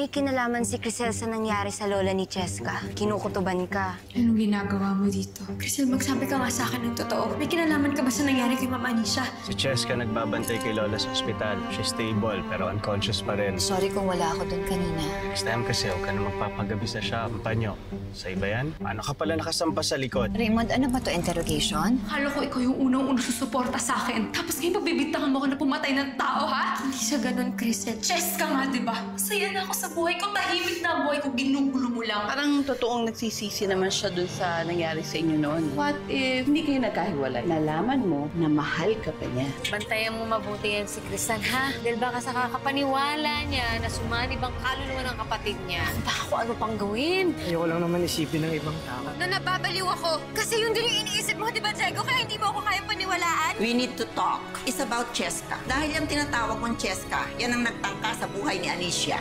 May kinalaman si Crisel sa nangyari sa lola ni Cheska. Kinukutuban ka. Anong ginagawa mo dito? Crystal, magsabi ka nga sa akin ng totoo. May kinalaman ka ba sa nangyari kay Mama Anisha? Si Cheska nagbabantay kay Lola sa ospital. She's stable pero unconscious pa rin. Sorry kung wala ako doon kanina. Next time kasi huwag ka na magpapagabi sa shamba nyo. Sa iba yan, paano ka pala nakasampa sa likod? Raymond, ano ba to interrogation? Akala ko ikaw yung unang-unang susuporta sa akin. Tapos ngayon pagbibintangan mo ko na pumatay ng tao, ha? Hindi siya ganun, Crystal. Chess ka nga, di ba? Masaya na ako sa buhay ko. Tahimik na ang buhay ko. Ginugulo mo lang. Parang totoong nagsisisi naman siya dun sa nangyari sa inyo noon. What if hindi kayo nagkahiwalay? Nalaman mo na mahal ka pa niya. Bantayan mo mabuti yan si Kristal, ha? Dahil baka sa kakapaniwala niya na sumanib ang kaluluwa ng kapatid niya, baka kung ano pang gawin. Ayoko lang naman isipin ng ibang tao. Na nababaliw ako. Kasi yun din yung iniisip mo, di ba, Diego? Kaya hindi mo ako kaya paniwalaan. We need to talk. It's about Cheska. Dahil yung tinatawag mong Cheska, yan ang nagtangka sa buhay ni Alicia.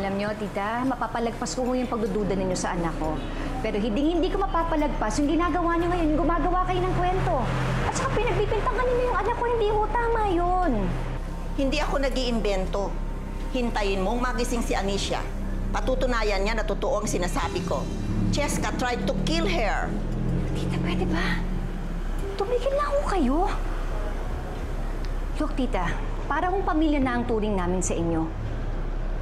Alam nyo, tita, mapapalagpas ko yung pagdududa ninyo sa anak ko. Pero hindi hindi ko mapapalagpas yung ginagawa niyo ngayon, yung gumagawa kayo ng kwento. At saka pinagbibintangan ninyo yung anak ko, hindi ho tama yun. Hindi ako nag iimbento Hintayin mong magising si Anicia. Patutunayan niya na totoo ang sinasabi ko. Cheska tried to kill her. Tita, pwede ba? Tumigil na ho kayo. Look, tita, para kung pamilya na ang turing namin sa inyo.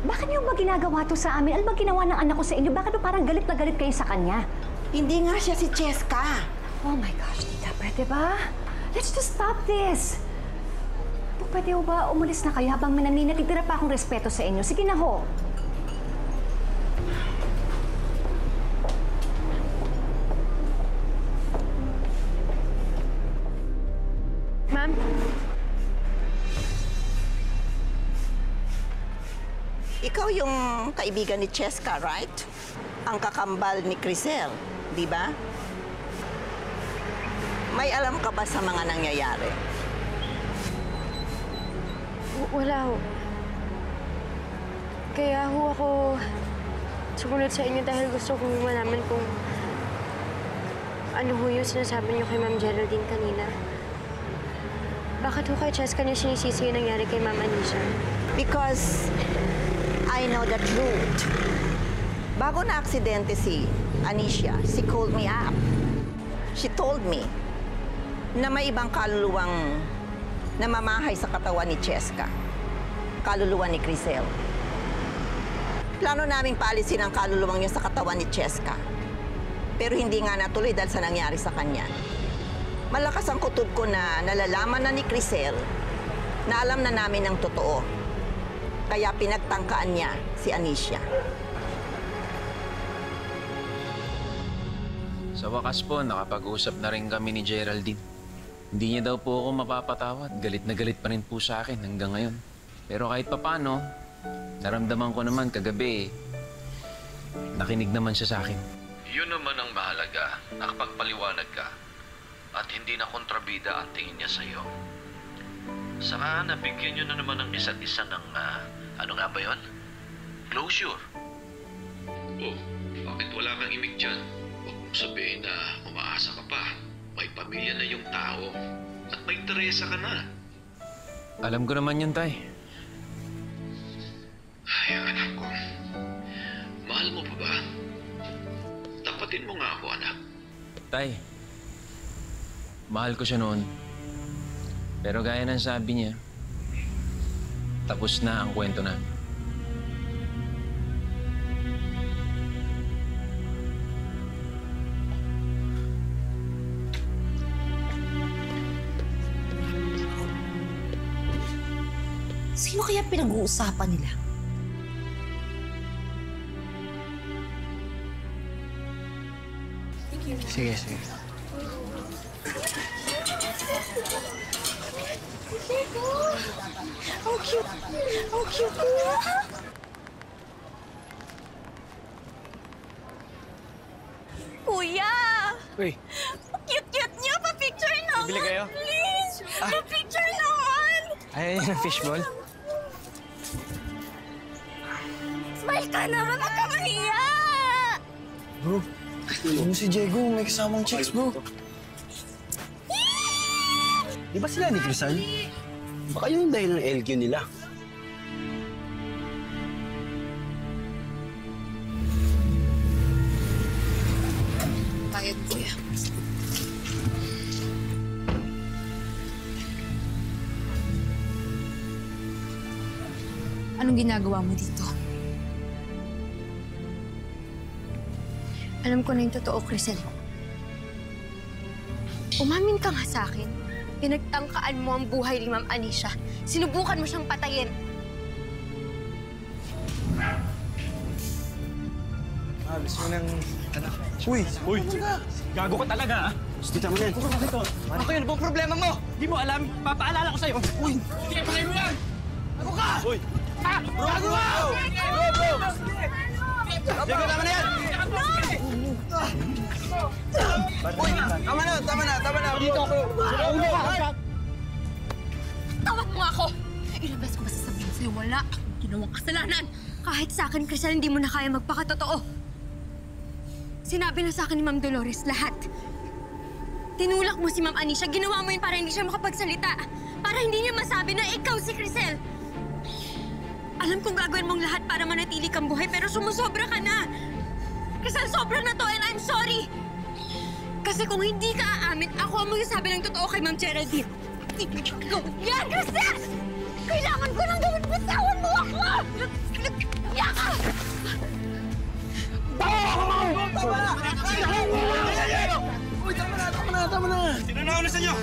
Bakit niyo ba ginagawa to sa amin? Ano ba ginawa ng anak ko sa inyo? Bakit ba parang galit na galit kayo sa kanya? Hindi nga siya si Cheska. Oh my gosh, tita, pwede ba? Let's just stop this. Pwede ba umalis na kayo habang may naninatitira pa akong respeto sa inyo? Sige na ho. Ikaw yung kaibigan ni Cheska, right? Ang kakambal ni Crisel, di ba? May alam ka ba sa mga nangyayari? W- Wala ho. Kaya ho ako sumunod sa inyo dahil gusto kong malaman kung ano ho yung sinasabi niyo kay Ma'am Geraldine kanina. Bakit ho kay Cheska niyo sinisisi yung nangyari kay Ma'am Anisha? Because I know the truth. Bago na aksidente si Anisha, she called me up. She told me na may ibang kaluluwang namamahay sa katawan ni Cheska. Kaluluwa ni Crisel. Plano naming paalisin ang kaluluwang yun sa katawan ni Cheska. Pero hindi nga natuloy dahil sa nangyari sa kanya. Malakas ang kutob ko na nalalaman na ni Crisel na alam na namin ang totoo. Kaya pinagtangkaan niya si Anisha. Sa wakas po, nakapag-usap na rin kami ni Geraldine. Hindi niya daw po ako mapapatawad. Galit na galit pa rin po sa akin hanggang ngayon. Pero kahit papano, naramdaman ko naman kagabi, nakinig naman siya sa akin. Yun naman ang mahalaga, nakapagpaliwanag ka. At hindi na kontrabida ang tingin niya sa'yo. Saka nabigyan niyo na naman ng isa't isa ng, ah, ano nga ba yon? Closure. Oh, bakit wala kang imig dyan? Huwag mong sabihin na umaasa ka pa. May pamilya na yung tao. At may Teresa ka na. Alam ko naman yun, Tay. Ay, anak ko. Mahal mo pa ba? Tapatin mo nga ako, anak. Tay, mahal ko siya noon. Pero gaya ng sabi niya, tapos na ang kwento na. Sino kaya pinag-uusapan nila? Sige, sige. Ang cute! Ang cute niya! Kuya! Uy, Ang cute-cute niya! Pa-picture naman! Bibili kayo? Please! Ah. Pa-picture naman! ay, yung fishball. Smile ka naman! Huwag ka mahiya! Bro, ano si Diego? May kasamang chicks, bro. Di ba sila ni Crisan? Baka yun yung dahil ng LQ nila. Bayad, kuya. Anong ginagawa mo dito? Alam ko na yung totoo, Crisel. Umamin ka nga sa akin. Pinagtangkaan mo ang buhay ni Ma'am Anisha. Sinubukan mo siyang patayin. Ah, gusto mo ng anak. Uy! Uy! Gago ka talaga, ah! Gusto mo yan. Ano kayo? Ano bang problema mo? Di mo alam. Papaalala ko sa'yo. Uy! Hindi ka mo yan! Ako ka! Uy! Ah! Gago ka! Bro, bro! Diego, tama na yan! Uy! Tama na, tama na, tama na! Dito! Ulo ka! Tawag mo ako! Ilang beses ko ba sasabihin sa'yo, wala akong ginawang kasalanan. Kahit sa akin, Crisel, hindi mo na kaya magpakatotoo. Sinabi na sa akin ni Ma'am Dolores lahat. Tinulak mo si Ma'am Anisha, ginawa mo yun para hindi siya makapagsalita. Para hindi niya masabi na ikaw si Crisel. Alam kong gagawin mong lahat para manatili kang buhay, pero sumusobra ka na. Crisel, sobra na to and I'm sorry. Kasi kung hindi ka aamin, ako ang magsasabi ng totoo kay Ma'am Geraldine. Go! Yan, Crisel! Kailangan ko nang gawin. Bitawan mo ako! Yan ka! Tama na! Tama na, tama na, tama na! Sino na una sa inyo?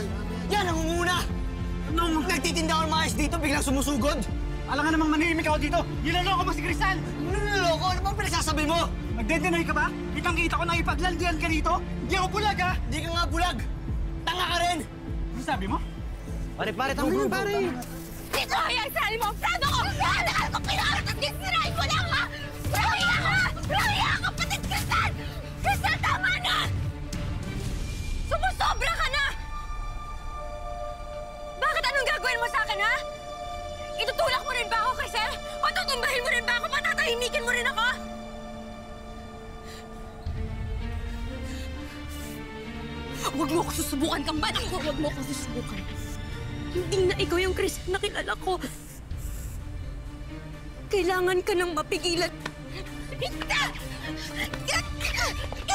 Yan, nangunguna! Nung nagtitinda ako ng maayos dito, biglang sumusugod. Alam nga namang manihimik ako dito. Niloloko mo si Crisan! Niloloko? Ano bang pinagsasabi mo? Nagdendenay ka ba? Kitang kita ko na ipaglandian ka dito. Hindi ako bulag, ha? Hindi ka nga bulag. Tanga ka rin! Ano sabi mo? Pare, pare, tama yun, pare. Dito kaya ang sarili mo! Plano ko! Nakalagal ko pinakat at gisirain mo lang, ha! Rahiya ka! Rahiya ka, kapatid Kristal! Kristal, tama na! Sumusobra ka na! Bakit anong gagawin mo sa akin, ha? Itutulak mo rin ba ako, Crisel? Huwag mo ako susubukan kang banak ko! Huwag mo ako susubukan. Hindi na ikaw yung Chris na kilala ko. Kailangan ka nang mapigilan. Hindi! Kasi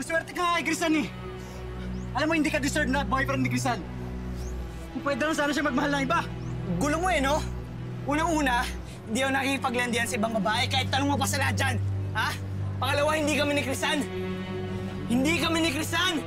Maswerte ka nga kay Crisan eh. Alam mo, hindi ka deserve na boyfriend ni Crisan. Kung pwede lang sana siya magmahal ng iba. Gulo mo eh, no? Unang-una, hindi ako nakikipaglandian sa ibang babae kahit tanong mo pa sa lahat dyan. Ha? Pangalawa, hindi kami ni Crisan. Hindi kami ni Crisan!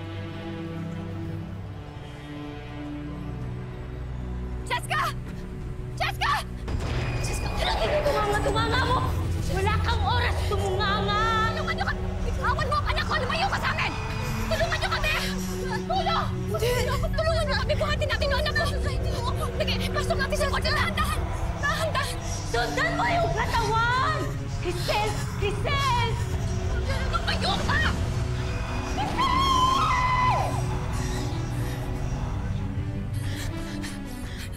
Mo yung katawan! Crisel! Crisel! Lumayo ka! Crisel!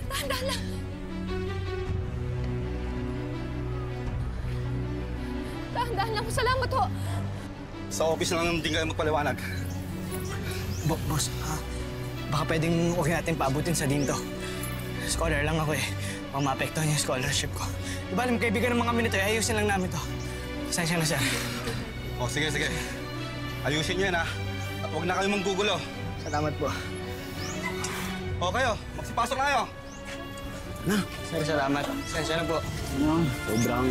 Dahan-dahan lang! Dahan-dahan lang. Salamat ho. Sa office na lang din kayo magpaliwanag. Bo boss, ah, baka pwedeng huwag natin paabutin sa dinto. Scholar lang ako eh. Baka maapektuhan yung scholarship ko. Di ba alam, kaibigan ng mga minito, eh, ayusin lang namin to. Pasensya na, sir. O, sige, sige. Ayusin niyo yan, ha? At huwag na kayo manggugulo. Salamat po. O kayo, magsipasok na kayo. Na, sir, salamat. Sensya na po. Ano, sobrang...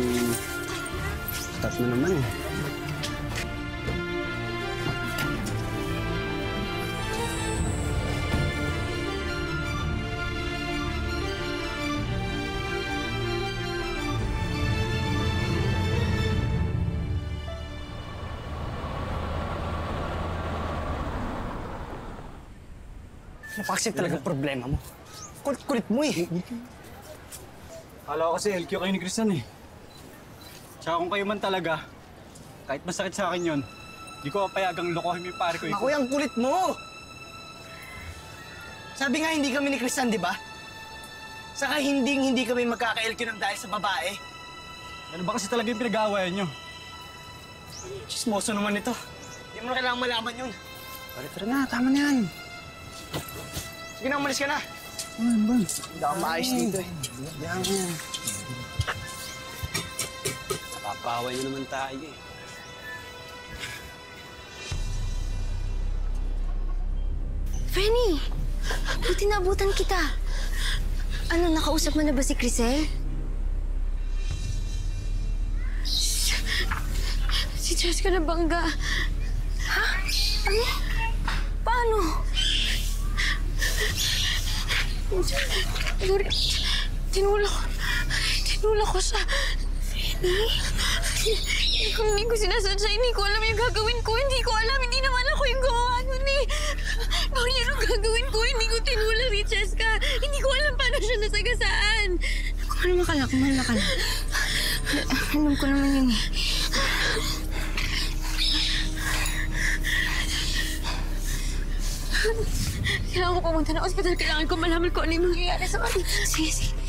Stat na naman eh. Napaksip talaga problema mo. Kulit-kulit mo eh. Kala ko kasi LQ kayo ni Christian eh. Tsaka kung kayo man talaga, kahit masakit sa akin yun, di ko papayagang lokohin mo yung pare ko. eh. Ako yung kulit mo! Sabi nga hindi kami ni Christian, di ba? Saka hindi hindi kami magkaka-LQ ng dahil sa babae. Ano ba kasi talaga yung pinag-aawayan nyo? Chismoso naman ito. Hindi mo na kailangan malaman yun. Pare, tara na, tama na yan. Sige na, umalis ka na. Ano ba? Hindi ako maayos dito eh. Mo. Napapaway nyo naman tayo eh. Frenny! Buti naabutan kita. Ano, nakausap mo na ba si Crisel? Si Jessica na bangga. Ha? Ano? Paano? Lori, tinulak ko. Tinulak ko siya. Frenny? Hindi ko sinasadya. Hindi ko alam yung gagawin ko. Hindi ko alam. Hindi naman ako yung gawa nun eh. Bakit anong gagawin ko? Hindi ko tinulak si Cheska. Hindi ko alam paano siya nasagasaan. Kumalma ka lang. Kumalma ka lang. Alam ko naman yun eh. Kailangan ko pumunta ng ospital. Kailangan ko malaman kung ano yung mangyayari sa akin. Sige, sige.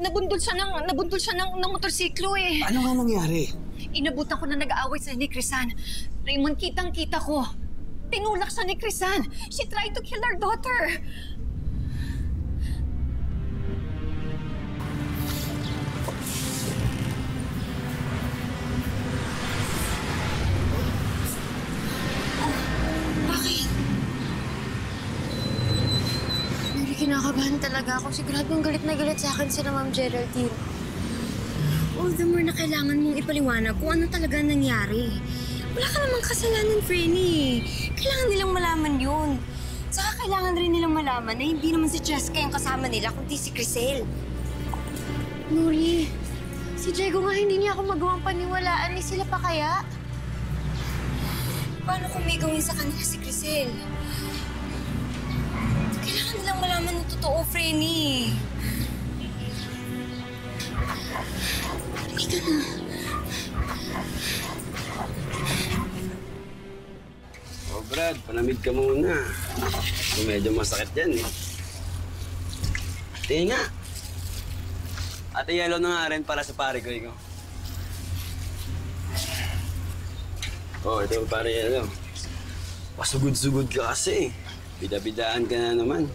Nabundol siya ng, nabundol siya ng, ng motorsiklo eh. Ano nga nangyari? Inabutan ko na nag-aaway sa ni Crisan. Raymond, kitang-kita ko. Tinulak siya ni Crisan. She tried to kill our daughter. Kinakabahan talaga ako. Siguradong galit na galit sa akin sila Ma'am Geraldine. All the more na kailangan mong ipaliwanag kung ano talaga nangyari. Wala ka namang kasalanan, Frenny. Kailangan nilang malaman yun. Saka kailangan rin nilang malaman na hindi naman si Jessica yung kasama nila, kundi si Crisel. Nuri, si Diego nga hindi niya ako magawang paniwalaan. Ni sila pa kaya? Paano kung may gawin sa kanila si Crisel? Nilang malaman ng totoo, Frenny. Halika na. Oh, Brad, palamig ka muna. Medyo masakit yan eh. Tingin nga. Ate yellow na nga rin para sa pare ko, ikaw. Oh, ito yung pare yellow. Pasugod-sugod ka kasi. Bida-bidaan ka na naman.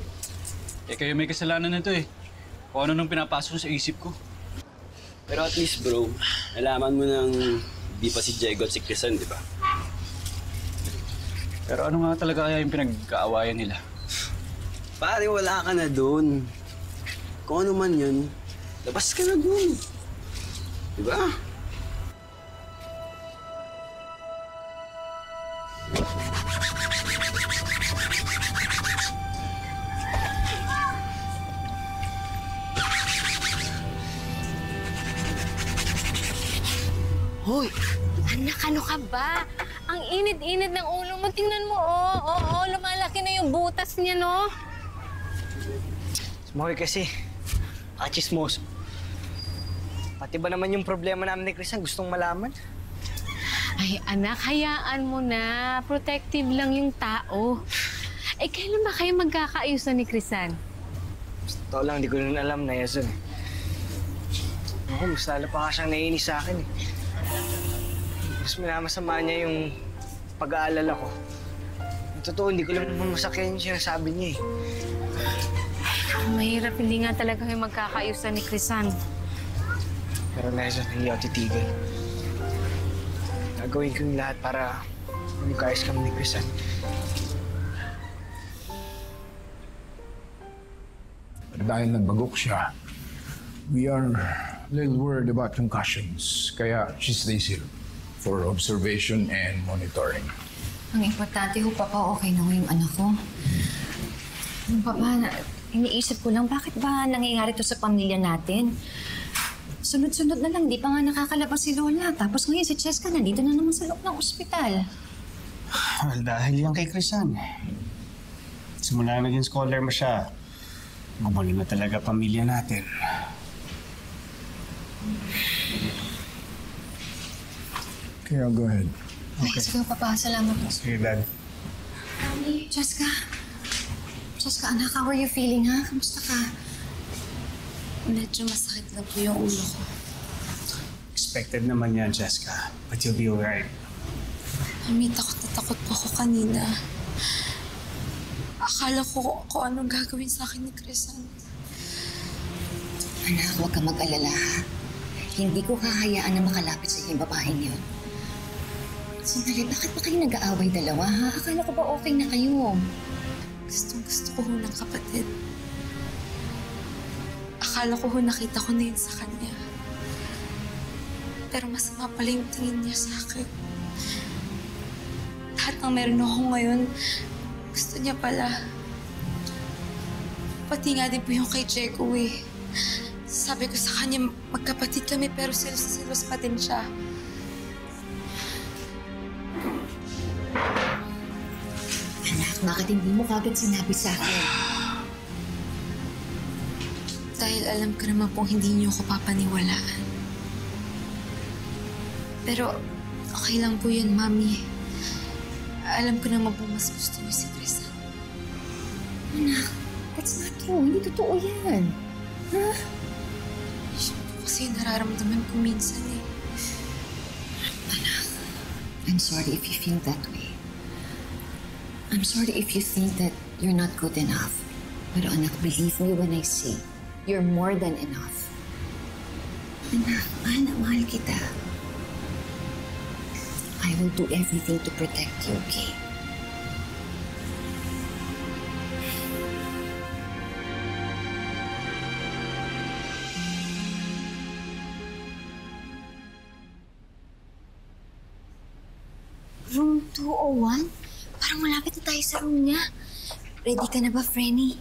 Eh kayo may kasalanan na to eh. Kung ano nung pinapasok sa isip ko. Pero at least bro, nalaman mo nang di pa si Diego at si Crisan, di ba? Pero ano nga talaga kaya yung pinag-aawayan nila? Pare, wala ka na doon. Kung ano man yun, labas ka na doon. Di ba? Ano ka ba? Ang init-init ng ulo mo. Tingnan mo, oh. Oo, oh, oh, lumalaki na yung butas niya, no? Sumakay kasi. Akachismoso. Pati ba naman yung problema namin ni Crisan gustong malaman? Ay, anak, hayaan mo na. Protective lang yung tao. Eh, kailan ba kayo magkakaayusan ni Crisan? Totoo lang, hindi ko rin alam na Yason. Ako, mas lalo pa nga siyang naiinis sa akin eh. Mas minamasama niya yung pag-aalala ko. Yung totoo, hindi ko lang naman masakyan yung sinasabi niya eh. Mahirap, hindi nga talaga kayo magkakaayusan ni Crisan. Pero Nelson, hindi ako titigil. Gagawin ko yung lahat para magkaayos kami ni Crisan. Dahil nagbagok siya, we are a little worried about concussions. Kaya she stays here for observation and monitoring. Ang importante ho, Papa, okay na ho yung anak ko. Papa, na- iniisip ko lang, bakit ba nangyayari to sa pamilya natin? Sunod-sunod na lang, di pa nga nakakalabas si Lola. Tapos ngayon si Cheska nandito na naman sa loob ng ospital. Well, dahil yan kay Crisan. Simula na naging scholar mo siya, gumaling na talaga pamilya natin. Kaya go ahead. Ay, sige, Papa, salamat po. Sige, Dad. Cheska, Cheska, anak, how are you feeling, ha? Kamusta ka? Medyo masakit na po yung ulo ko. Expected naman yan, Jessica. But you'll be alright. Mami, takot na takot po ako kanina. Akala ko kung anong gagawin sa akin ni Crisan. Anak, huwag ka mag-alala, ha? Hindi ko hahayaan na makalapit sa yung babaeng yun. Sandali, bakit ba kayo nag-aaway dalawa, ha? Akala ko ba okay na kayo? Gustong gusto ko ho ng kapatid. Akala ko ho nakita ko na yun sa kanya. Pero masama pala yung tingin niya sa akin. Lahat ng meron ako ngayon, gusto niya pala. Pati nga din po yung kay Jeko eh. Sabi ko sa kanya, magkapatid kami pero silos-silos pa din siya. Bakit hindi mo kagad sinabi sa akin? Dahil alam ko naman pong hindi niyo ako papaniwalaan. Pero okay lang po yun, Mami. Alam ko naman po mas gusto niyo si Crisan. Anak, that's not true. Hindi totoo yan. Ha? Siya kasi nararamdaman ko minsan eh. I'm sorry if you feel that way. I'm sorry if you think that you're not good enough. Pero anak, believe me when I say, you're more than enough. Anak, mahal na mahal kita. I will do everything to protect you, okay? Room 201? Parang malapit na tayo sa room niya. Ready ka na ba, Frenny?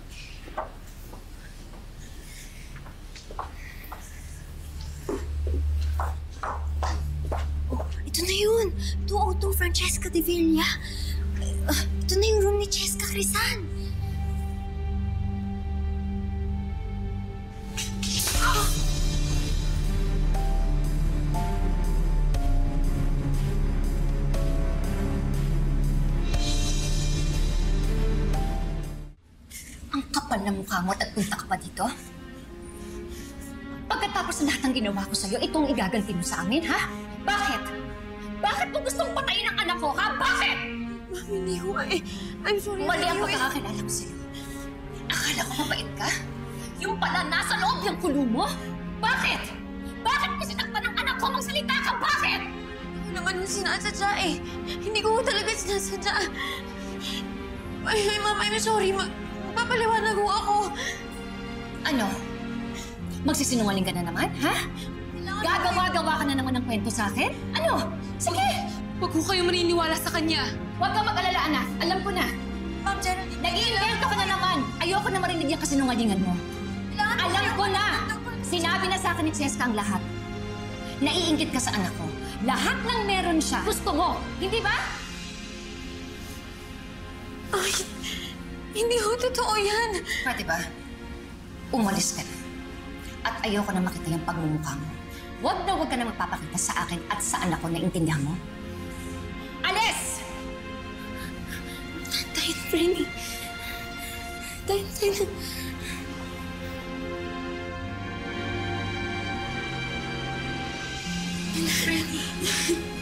Oh, ito na yun! 202 Francesca de Villa. Uh, ito na yung room ni Cheska Crisan. Mo at punta ka pa dito? Pagkatapos ng lahat ng ginawa ko sa'yo, itong igaganti mo sa amin, ha? Bakit? Bakit mo gustong patayin ang anak ko, ha? Bakit? Mami, hindi ho. I'm sorry. Mali ang eh. pagkakakilala ko sa'yo. Akala ko mabait ka? Yung pala nasa loob yung kulo mo? Bakit? Bakit mo sinaktan ang anak ko? Magsalita ka, bakit? Ko naman ho sinasadya eh. Hindi ko talaga sinasadya. Ay, ay, ma'am, I'm sorry. Mag magpapaliwanag ho ako. Ano? Magsisinungaling ka na naman, ha? Gagawa-gawa ka na naman ng kwento sa akin? Ano? Sige! Huwag ho kayo maniniwala sa kanya. Huwag kang mag-alala, anak. Alam ko na. Ma'am Geraldine. Nag-iimbento ka na naman. Ayoko na marinig yung kasinungalingan mo. Alam ko na. Sinabi na sa akin ni Cheska ang lahat. Naiingit ka sa anak ko. Lahat ng meron siya, gusto mo. Hindi ba? Ay, hindi ho totoo yan. Pwede ba? Umalis ka na. At ayoko na makita yung pagmumukha mo. Huwag na huwag ka na magpapakita sa akin at sa anak ko, naintindihan mo? Alis! Tayo, Frenny. Tayo, tayo. Frenny.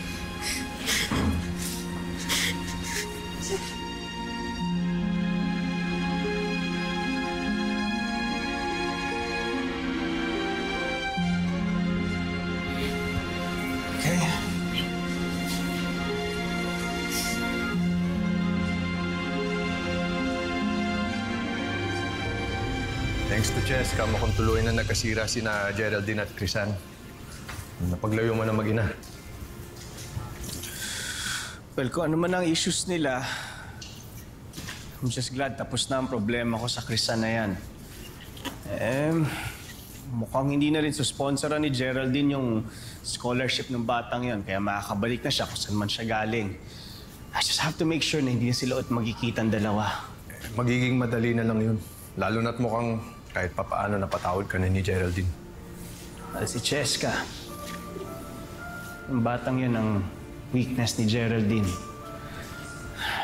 Thanks to Cheska, mukhang tuloy na nagkasira si na Geraldine at Crisan. Napaglayo mo na mag-ina. Well, kung ano man ang issues nila, I'm just glad tapos na ang problema ko sa Krisan na yan. Eh, mukhang hindi na rin susponsoran ni Geraldine yung scholarship ng batang yon kaya makakabalik na siya kung saan man siya galing. I just have to make sure na hindi na sila ut magkikita ang dalawa. Magiging madali na lang yun. Lalo na't mukhang kahit papaano napatawad ka na ni Geraldine. Ah, si Cheska. Yung batang yun ang weakness ni Geraldine.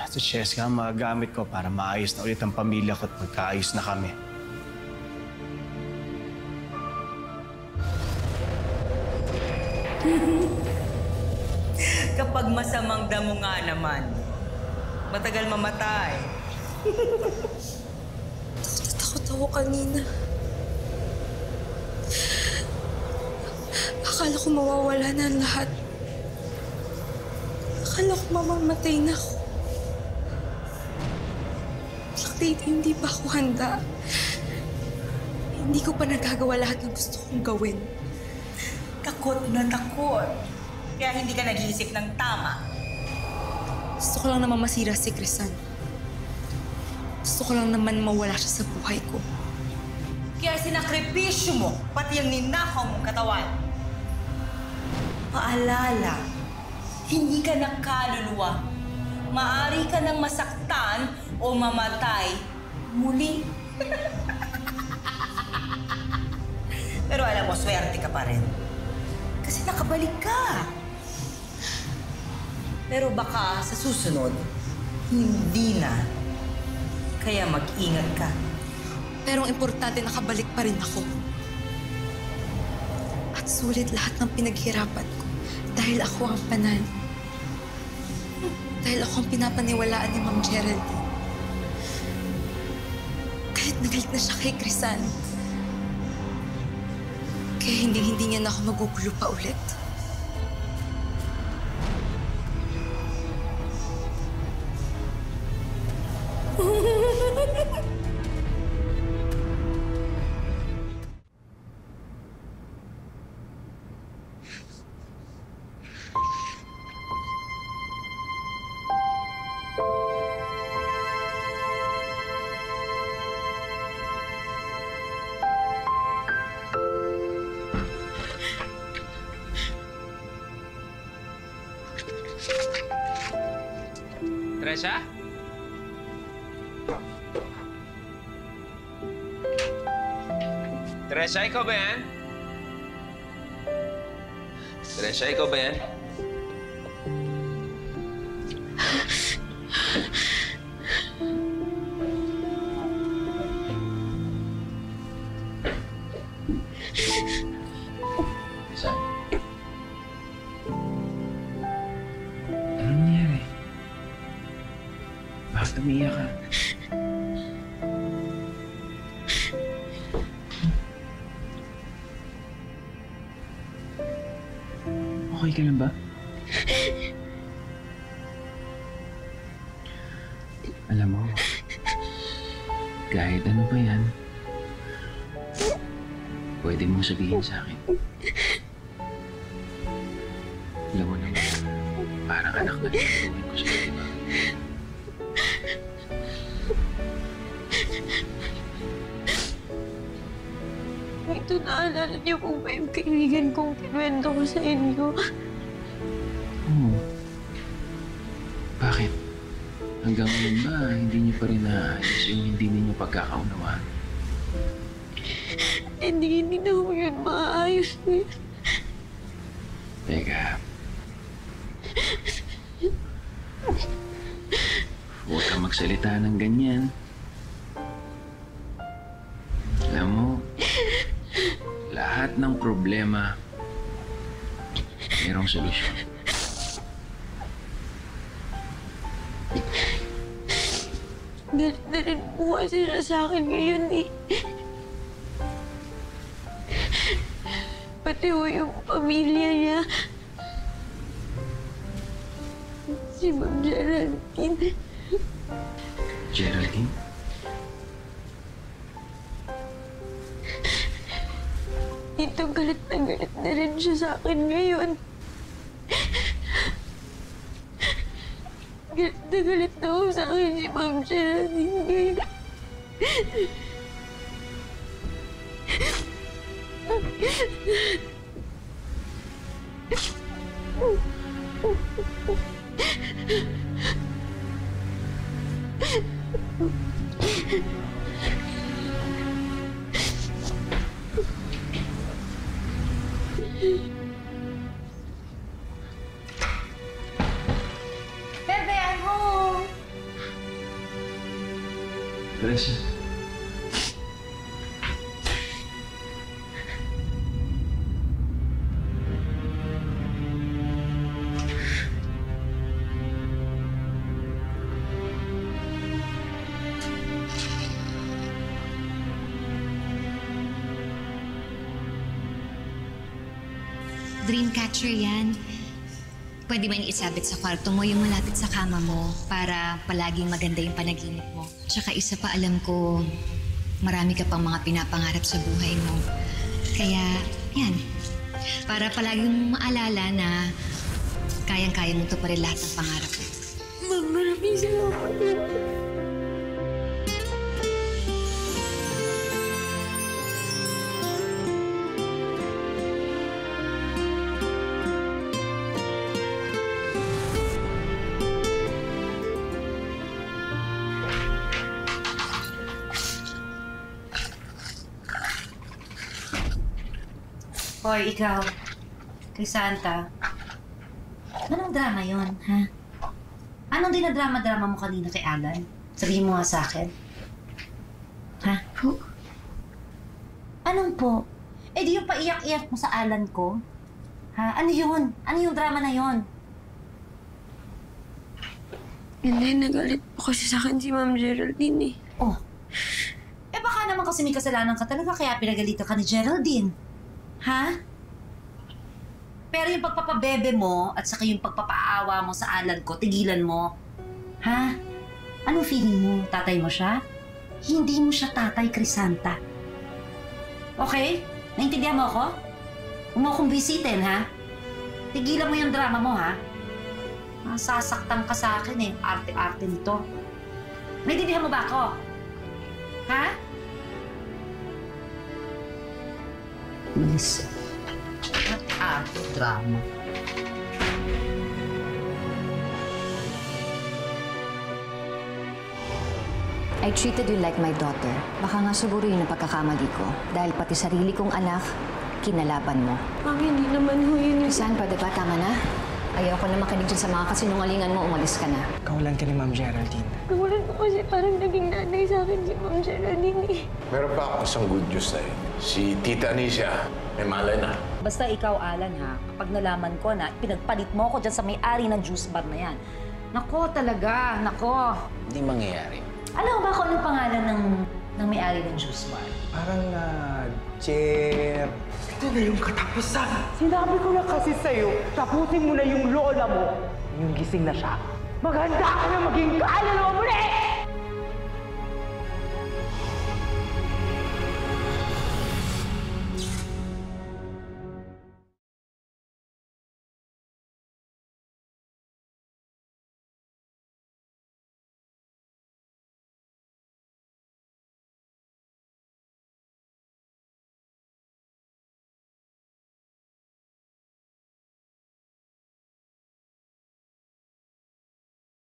Si Cheska ang magagamit ko para maayos na ulit ang pamilya ko at magkaayos na kami. Kapag masamang damo nga naman, matagal mamatay. Takot ako kanina. Akala ko mawawala na ang lahat. Akala ko mamamatay na ako. Lady, hindi pa ako handa. Hindi ko pa nagagawa lahat ng gusto kong gawin. Takot na takot. Kaya hindi ka nag-iisip ng tama. Gusto ko lang naman masira si Crisan. Gusto ko lang naman mawala siya sa buhay ko. Kaya sinakripisyo mo, pati ang ninakaw mong katawan. Paalala, hindi ka nakaluluwa. Maari ka nang masaktan o mamatay muli. Pero alam mo, swerte ka pa rin. Kasi nakabalik ka. Pero baka sa susunod, hindi na. Kaya mag-ingat ka. Pero ang importante, nakabalik pa rin ako. At sulit lahat ng pinaghirapan ko dahil ako ang panalo. Dahil ako ang pinapaniwalaan ni Ma'am Geraldine. Kahit nagalit na siya kay Crisan. Kaya hindi-hindi niya na ako magugulo pa ulit. Teresa? Teresa, ikaw ba yan? Teresa, ikaw ba yan? Okay ka lang ba? Alam mo, kahit ano pa yan, pwede mong sabihin sa akin. Alam mo naman, parang anak na tinutuwin ko sa'yo, di ba? Ito naalala niyo po ba yung kaibigan kong kinuwento ko sa inyo? Oo. Bakit? Hanggang ngayon ba, hindi niyo pa rin naayos yung hindi ninyo pagkakaunawaan? Hindi, hindi na po yun maayos eh. Lahat ng problema, mayroong solusyon. Galit na rin po kasi siya sa akin ngayon eh. Pati ho yung pamilya niya. Si Ma'am Geraldine. Geraldine? Galit na rin siya sa akin ngayon. Galit na galit na ho sa akin si Ma'am Geraldine ngayon. Dreamcatcher yan. Pwede ba isabit sa kwarto mo yung malapit sa kama mo para palaging maganda yung panaginip mo. Tsaka isa pa alam ko, marami ka pang mga pinapangarap sa buhay mo. Kaya, yan. Para palaging maalala na kayang-kaya mo to pa rin lahat ng pangarap mo. Ma'am, maraming salamat. Hoy, ikaw. Kay Santa. Anong drama yon, ha? Anong dinadrama-drama mo kanina kay Alan? Sabihin mo nga sa akin. Ha? Po? Anong po? Eh di yung paiyak-iyak mo sa Alan ko? Ha? Ano yun? Ano yung drama na yon? Hindi, nagalit po kasi sa akin si Ma'am Geraldine eh. Oh. Eh baka naman kasi may kasalanan ka talaga kaya pinagalitan ka ni Geraldine. Ha? Pero yung pagpapabebe mo at saka yung pagpapaawa mo sa Alan ko, tigilan mo. Ha? Anong feeling mo? Tatay mo siya? Hindi mo siya tatay, Crisanta. Okay? Naintindihan mo ako? Huwag bisitin, ha? Tigilan mo yung drama mo, ha? Masasaktan ka sa akin eh. Arte-arte nito. Naintindihan mo ba ako? Ha? Listen. At drama. I treated you like my daughter. Baka nga siguro yun ang pagkakamali ko. Dahil pati sarili kong anak, kinalaban mo. Ma'am, hindi naman ho yun. Saan pa, diba? Tama na. Ayoko na makinig dyan sa mga kasinungalingan mo. Umalis ka na. Kawalan ka ni Ma'am Geraldine. Nagulat ko kasi parang naging nanay sa akin si Ma'am Geraldine eh. Meron pa ako isang good news sa'yo. Si Tita Anisha, may malay na. Basta ikaw, Alan, ha? Kapag nalaman ko na pinagpalit mo ko dyan sa may-ari ng juice bar na yan. Nako talaga, nako. Hindi mangyayari. Alam mo ba kung anong pangalan ng, ng may-ari ng juice bar? Parang na... Jer... Ito na yung katapusan. Sinabi ko na kasi sa'yo, tapusin mo na yung lola mo. Yung gising na siya. Maghanda ka na maging kaluluwa muli!